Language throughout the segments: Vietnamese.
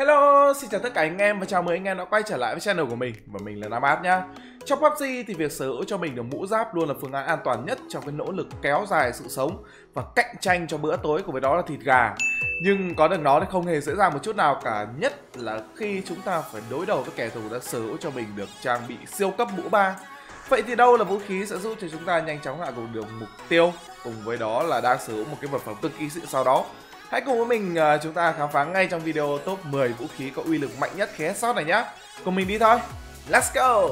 Hello, xin chào tất cả anh em và chào mừng anh em đã quay trở lại với channel của mình và mình là Nam Át nhá. Trong PUBG thì việc sở hữu cho mình được mũ giáp luôn là phương án an toàn nhất trong cái nỗ lực kéo dài sự sống và cạnh tranh cho bữa tối của với đó là thịt gà. Nhưng có được nó thì không hề dễ dàng một chút nào cả, nhất là khi chúng ta phải đối đầu với kẻ thù đã sở hữu cho mình được trang bị siêu cấp mũ ba. Vậy thì đâu là vũ khí sẽ giúp cho chúng ta nhanh chóng hạ gục được mục tiêu cùng với đó là đang sở hữu một cái vật phẩm cực kỳ xịn sau đó Hãy cùng với mình uh, chúng ta khám phá ngay trong video top 10 vũ khí có uy lực mạnh nhất khi headshot này nhé. Cùng mình đi thôi. Let's go!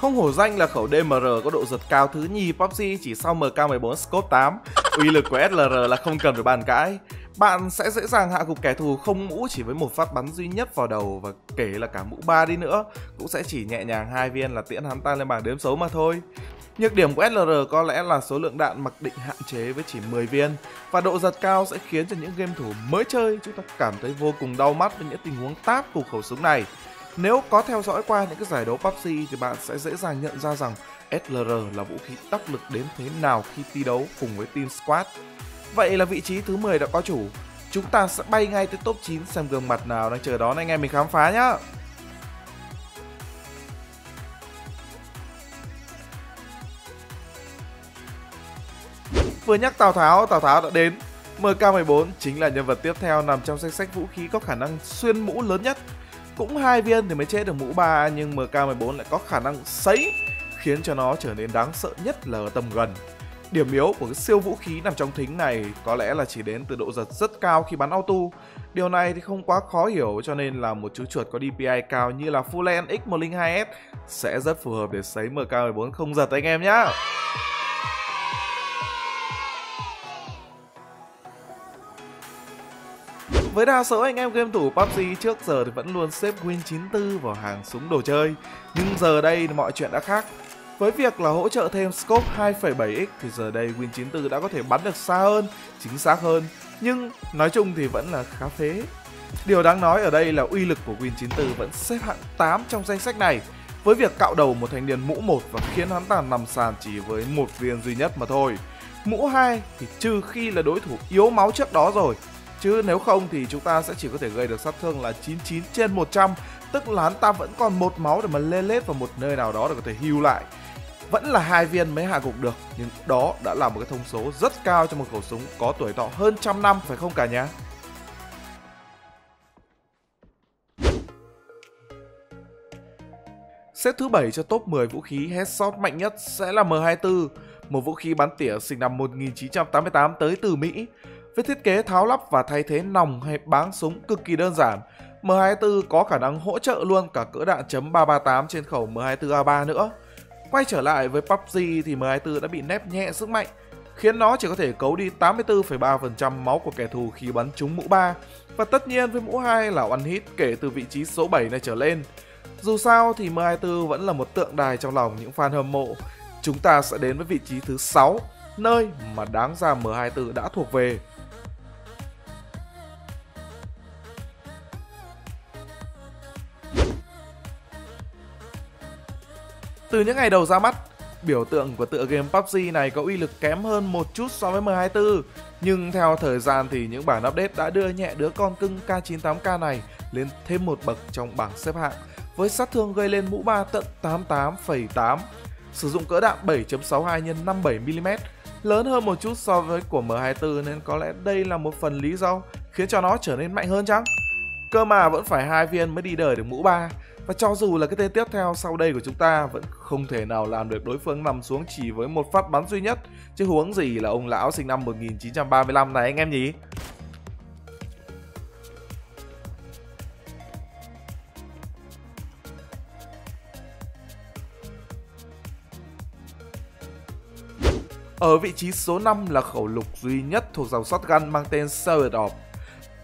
Không hổ danh là khẩu DMR có độ giật cao thứ nhì PUBG chỉ sau MK14 Scope 8. Uy lực của SLR là không cần phải bàn cãi. Bạn sẽ dễ dàng hạ gục kẻ thù không mũ, chỉ với một phát bắn duy nhất vào đầu và kể là cả mũ ba đi nữa cũng sẽ chỉ nhẹ nhàng hai viên là tiễn hắn ta lên bảng đếm số mà thôi. Nhược điểm của SLR có lẽ là số lượng đạn mặc định hạn chế với chỉ 10 viên và độ giật cao sẽ khiến cho những game thủ mới chơi chúng ta cảm thấy vô cùng đau mắt với những tình huống táp của khẩu súng này. Nếu có theo dõi qua những cái giải đấu PUBG thì bạn sẽ dễ dàng nhận ra rằng SLR là vũ khí đắc lực đến thế nào khi thi đấu cùng với Team Squad. Vậy là vị trí thứ 10 đã có chủ. Chúng ta sẽ bay ngay tới top 9 xem gương mặt nào đang chờ đón anh em mình khám phá nhá. Vừa nhắc Tào Tháo, Tào Tháo đã đến. MK14 chính là nhân vật tiếp theo nằm trong danh sách vũ khí có khả năng xuyên mũ lớn nhất. Cũng hai viên thì mới chết được mũ 3 nhưng MK14 lại có khả năng sấy khiến cho nó trở nên đáng sợ nhất là ở tầm gần. Điểm yếu của cái siêu vũ khí nằm trong thính này có lẽ là chỉ đến từ độ giật rất cao khi bắn auto. Điều này thì không quá khó hiểu, cho nên là một chú chuột có DPI cao như là Fullen X102S sẽ rất phù hợp để sấy MK14 không giật anh em nhá. Với đa số anh em game thủ PUBG trước giờ thì vẫn luôn xếp Win 94 vào hàng súng đồ chơi Nhưng giờ đây mọi chuyện đã khác với việc là hỗ trợ thêm scope 2.7x thì giờ đây Win 94 đã có thể bắn được xa hơn, chính xác hơn, nhưng nói chung thì vẫn là khá phế. Điều đáng nói ở đây là uy lực của Win 94 vẫn xếp hạng 8 trong danh sách này, với việc cạo đầu một thanh niên mũ 1 và khiến hắn ta nằm sàn chỉ với một viên duy nhất mà thôi. Mũ 2 thì trừ khi là đối thủ yếu máu trước đó rồi, chứ nếu không thì chúng ta sẽ chỉ có thể gây được sát thương là 99 trên 100, tức là hắn ta vẫn còn một máu để mà lê lết vào một nơi nào đó để có thể heal lại vẫn là hai viên mới hạ gục được nhưng đó đã là một cái thông số rất cao cho một khẩu súng có tuổi thọ hơn trăm năm phải không cả nhà Xếp thứ 7 cho top 10 vũ khí headshot mạnh nhất sẽ là M24, một vũ khí bắn tỉa sinh năm 1988 tới từ Mỹ. Với thiết kế tháo lắp và thay thế nòng hay báng súng cực kỳ đơn giản, M24 có khả năng hỗ trợ luôn cả cỡ đạn .338 trên khẩu M24A3 nữa. Quay trở lại với PUBG thì M24 đã bị nép nhẹ sức mạnh, khiến nó chỉ có thể cấu đi 84,3% máu của kẻ thù khi bắn trúng mũ 3. Và tất nhiên với mũ 2 là one hit kể từ vị trí số 7 này trở lên. Dù sao thì M24 vẫn là một tượng đài trong lòng những fan hâm mộ. Chúng ta sẽ đến với vị trí thứ 6, nơi mà đáng ra M24 đã thuộc về. Từ những ngày đầu ra mắt, biểu tượng của tựa game PUBG này có uy lực kém hơn một chút so với M24. Nhưng theo thời gian thì những bản update đã đưa nhẹ đứa con cưng K98K này lên thêm một bậc trong bảng xếp hạng với sát thương gây lên mũ 3 tận 88,8 sử dụng cỡ đạn 7.62 x 57mm lớn hơn một chút so với của M24 nên có lẽ đây là một phần lý do khiến cho nó trở nên mạnh hơn chăng? Cơ mà vẫn phải hai viên mới đi đời được mũ 3 và cho dù là cái tên tiếp theo sau đây của chúng ta, vẫn không thể nào làm được đối phương nằm xuống chỉ với một phát bắn duy nhất. Chứ huống gì là ông lão sinh năm 1935 này, anh em nhỉ? Ở vị trí số 5 là khẩu lục duy nhất thuộc dòng shotgun mang tên Sword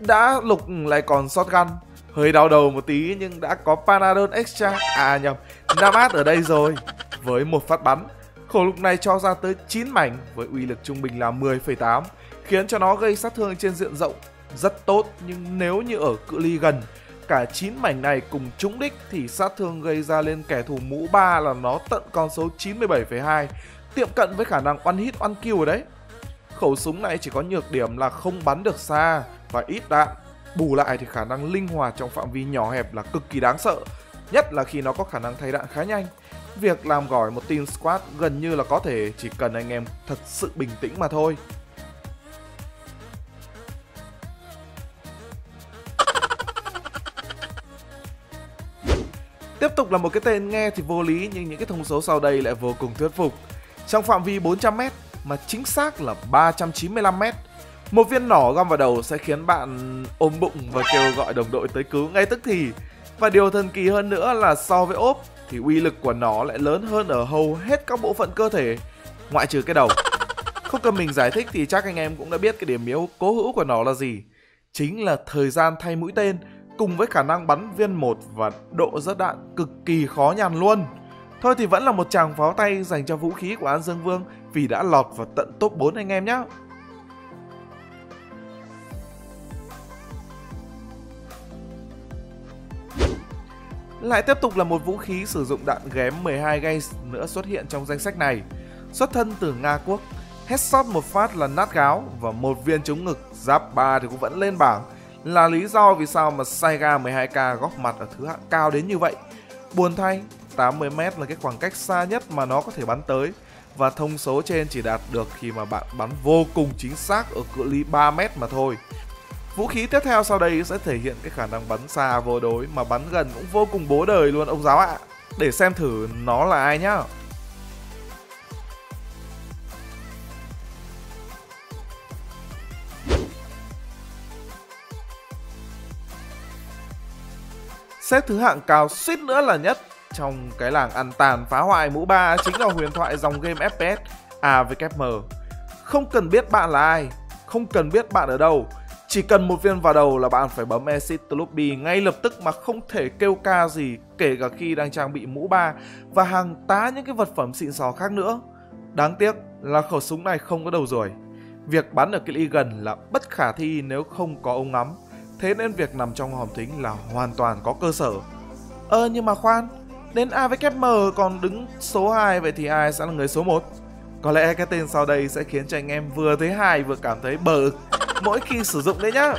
Đã lục lại còn shotgun hơi đau đầu một tí nhưng đã có Panadol Extra à nhầm Namat ở đây rồi với một phát bắn khẩu lục này cho ra tới 9 mảnh với uy lực trung bình là 10,8 khiến cho nó gây sát thương trên diện rộng rất tốt nhưng nếu như ở cự ly gần cả 9 mảnh này cùng trúng đích thì sát thương gây ra lên kẻ thù mũ 3 là nó tận con số 97,2, tiệm cận với khả năng one hit one kill đấy. Khẩu súng này chỉ có nhược điểm là không bắn được xa và ít đạn. Bù lại thì khả năng linh hoạt trong phạm vi nhỏ hẹp là cực kỳ đáng sợ, nhất là khi nó có khả năng thay đạn khá nhanh. Việc làm gỏi một team squad gần như là có thể chỉ cần anh em thật sự bình tĩnh mà thôi. Tiếp tục là một cái tên nghe thì vô lý nhưng những cái thông số sau đây lại vô cùng thuyết phục. Trong phạm vi 400m mà chính xác là 395m, một viên nỏ găm vào đầu sẽ khiến bạn ôm bụng và kêu gọi đồng đội tới cứu ngay tức thì. Và điều thần kỳ hơn nữa là so với ốp thì uy lực của nó lại lớn hơn ở hầu hết các bộ phận cơ thể, ngoại trừ cái đầu. Không cần mình giải thích thì chắc anh em cũng đã biết cái điểm yếu cố hữu của nó là gì. Chính là thời gian thay mũi tên cùng với khả năng bắn viên một và độ rớt đạn cực kỳ khó nhằn luôn. Thôi thì vẫn là một tràng pháo tay dành cho vũ khí của An Dương Vương vì đã lọt vào tận top 4 anh em nhé. Lại tiếp tục là một vũ khí sử dụng đạn ghém 12 gauge nữa xuất hiện trong danh sách này. Xuất thân từ Nga Quốc, headshot một phát là nát gáo và một viên trúng ngực, giáp 3 thì cũng vẫn lên bảng. Là lý do vì sao mà Saiga 12K góp mặt ở thứ hạng cao đến như vậy. Buồn thay, 80m là cái khoảng cách xa nhất mà nó có thể bắn tới và thông số trên chỉ đạt được khi mà bạn bắn vô cùng chính xác ở cự ly 3m mà thôi. Vũ khí tiếp theo sau đây sẽ thể hiện cái khả năng bắn xa vô đối mà bắn gần cũng vô cùng bố đời luôn ông giáo ạ. Để xem thử nó là ai nhá. Xếp thứ hạng cao suýt nữa là nhất trong cái làng ăn tàn phá hoại mũ ba chính là huyền thoại dòng game FPS AVKM. Không cần biết bạn là ai, không cần biết bạn ở đâu, chỉ cần một viên vào đầu là bạn phải bấm exit lobby ngay lập tức mà không thể kêu ca gì kể cả khi đang trang bị mũ ba và hàng tá những cái vật phẩm xịn sò khác nữa. Đáng tiếc là khẩu súng này không có đầu rồi. Việc bắn ở cái ly gần là bất khả thi nếu không có ống ngắm. Thế nên việc nằm trong hòm thính là hoàn toàn có cơ sở. Ơ nhưng mà khoan, đến AWM còn đứng số 2 vậy thì ai sẽ là người số 1? Có lẽ cái tên sau đây sẽ khiến cho anh em vừa thấy hài vừa cảm thấy bờ mỗi khi sử dụng đấy nhá.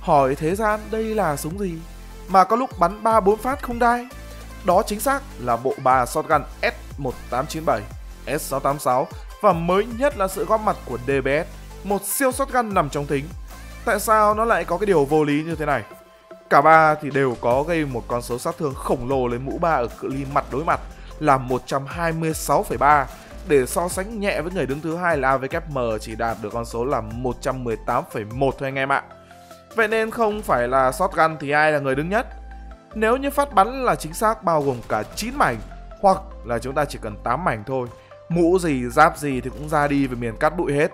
Hỏi thế gian đây là súng gì mà có lúc bắn 3-4 phát không đai? Đó chính xác là bộ bà shotgun S1897, S686 và mới nhất là sự góp mặt của DBS, một siêu shotgun nằm trong thính. Tại sao nó lại có cái điều vô lý như thế này? Cả ba thì đều có gây một con số sát thương khổng lồ lên mũ ba ở cự ly mặt đối mặt là 126,3 để so sánh nhẹ với người đứng thứ hai là AVKM chỉ đạt được con số là 118,1 thôi anh em ạ. Vậy nên không phải là shotgun thì ai là người đứng nhất. Nếu như phát bắn là chính xác bao gồm cả 9 mảnh hoặc là chúng ta chỉ cần 8 mảnh thôi. Mũ gì, giáp gì thì cũng ra đi về miền cát bụi hết.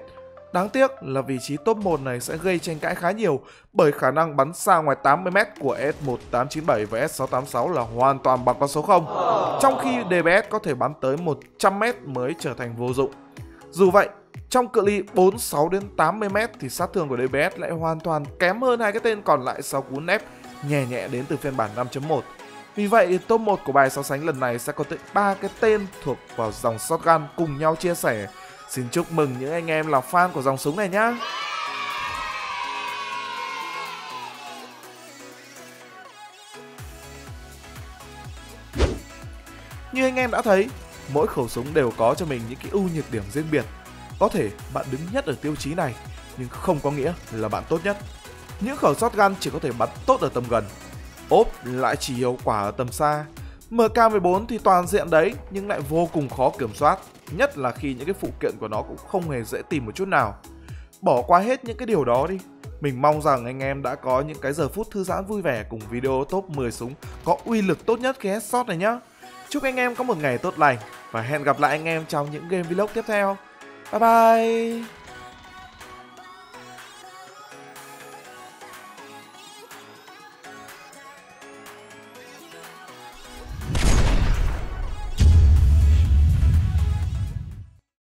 Đáng tiếc là vị trí top 1 này sẽ gây tranh cãi khá nhiều bởi khả năng bắn xa ngoài 80m của S1897 và S686 là hoàn toàn bằng con số 0. Trong khi DBS có thể bắn tới 100m mới trở thành vô dụng. Dù vậy, trong cự ly 46 đến 80m thì sát thương của DBS lại hoàn toàn kém hơn hai cái tên còn lại sau cú nép nhẹ nhẹ đến từ phiên bản 5.1. Vì vậy, top 1 của bài so sánh lần này sẽ có tới 3 cái tên thuộc vào dòng shotgun cùng nhau chia sẻ. Xin chúc mừng những anh em là fan của dòng súng này nhé. Như anh em đã thấy, mỗi khẩu súng đều có cho mình những cái ưu nhược điểm riêng biệt. Có thể bạn đứng nhất ở tiêu chí này, nhưng không có nghĩa là bạn tốt nhất. Những khẩu shotgun chỉ có thể bắn tốt ở tầm gần, ốp lại chỉ hiệu quả ở tầm xa. MK14 thì toàn diện đấy nhưng lại vô cùng khó kiểm soát, nhất là khi những cái phụ kiện của nó cũng không hề dễ tìm một chút nào. Bỏ qua hết những cái điều đó đi. Mình mong rằng anh em đã có những cái giờ phút thư giãn vui vẻ cùng video top 10 súng có uy lực tốt nhất khi headshot này nhá. Chúc anh em có một ngày tốt lành và hẹn gặp lại anh em trong những game vlog tiếp theo. Bye bye!